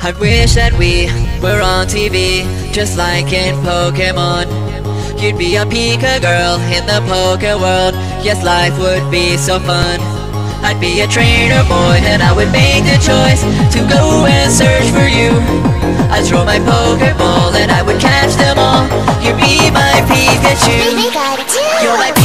I wish that we were on TV, just like in Pokemon. You'd be a Pika girl in the Poke world. Yes, life would be so fun. I'd be a trainer boy and I would make the choice to go and search for you. I'd throw my Pokeball and I would catch them all. You'd be my Pikachu. You're my.